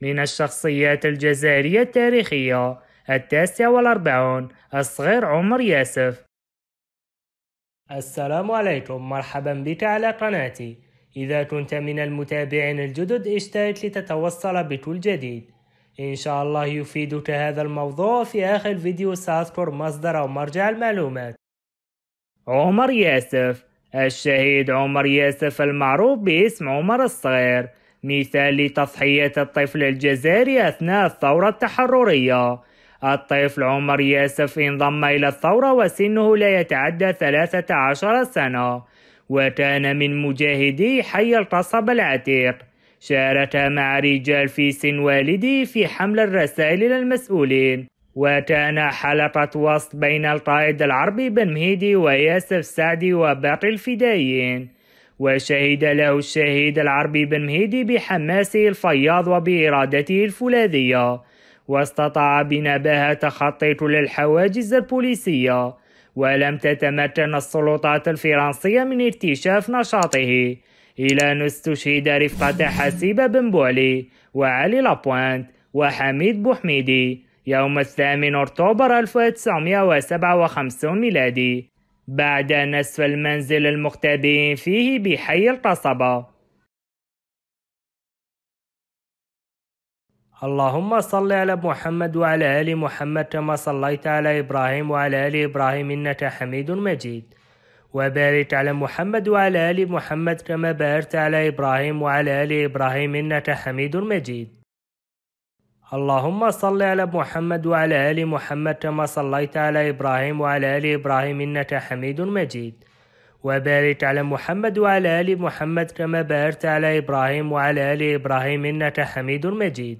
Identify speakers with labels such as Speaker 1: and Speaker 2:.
Speaker 1: من الشخصيات الجزائرية التاريخية التاسع والأربعون الصغير عمر ياسف.
Speaker 2: السلام عليكم مرحبا بك على قناتي. إذا كنت من المتابعين الجدد اشترك لتتوصل بكل جديد. إن شاء الله يفيدك هذا الموضوع في آخر فيديو. سأذكر مصدر أو مرجع المعلومات.
Speaker 1: عمر ياسف. الشهيد عمر ياسف المعروف باسم عمر الصغير. مثال لتضحية الطفل الجزائري أثناء الثورة التحررية. الطفل عمر ياسف انضم إلى الثورة وسنه لا يتعدى 13 سنة وكان من مجاهدي حي القصب العتيق. شارك مع رجال في سن والدي في حمل الرسائل إلى المسؤولين وكان حلقة وسط بين القائد العربي بن مهيدي وياسف سعدي وباقي الفدائيين. وشهد له الشهيد العربي بن مهيدي بحماسه الفياض وبإرادته الفولاذية واستطاع بنباهة تخطي كل الحواجز البوليسية ولم تتمكن السلطات الفرنسية من اكتشاف نشاطه. إلى أن استشهد رفقة حسيبة بن بوعلي وعلي لابوانت وحميد بوحميدي يوم الثامن أكتوبر 1957 ميلادي. بعد نسف المنزل المختبئين فيه بحي القصبة.
Speaker 2: اللهم صل على محمد وعلى آل محمد كما صليت على إبراهيم وعلى آل إبراهيم إنك حميد مجيد. وبارك على محمد وعلى آل محمد كما باركت على إبراهيم وعلى آل إبراهيم إنك حميد مجيد. اللهم صل على محمد وعلى آل محمد كما صليت على إبراهيم وعلى آل إبراهيم إنك حميد مجيد. وبارك على محمد وعلى آل محمد كما باركت على إبراهيم وعلى آل إبراهيم إنك حميد مجيد.